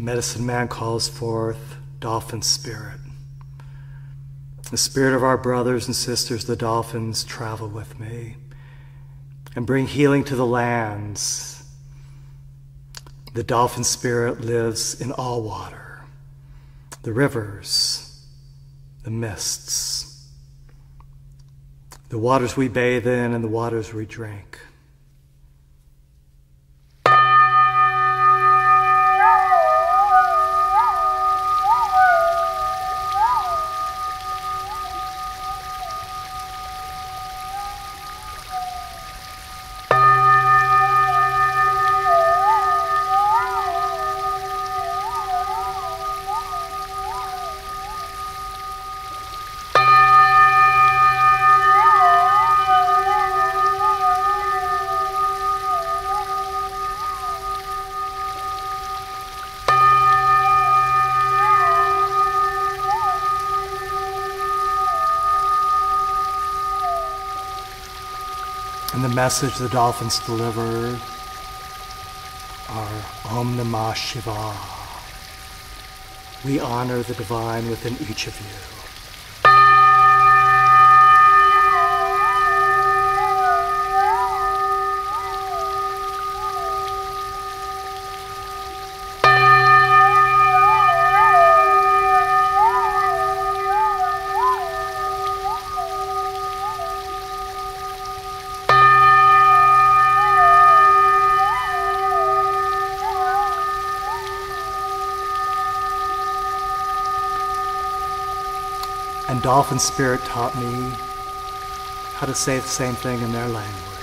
Medicine man calls forth dolphin spirit. The spirit of our brothers and sisters, the dolphins, travel with me and bring healing to the lands. The dolphin spirit lives in all water, the rivers, the mists, the waters we bathe in and the waters we drink. And the message the dolphins deliver are Om Namah Shiva. We honor the divine within each of you. And Dolphin Spirit taught me how to say the same thing in their language.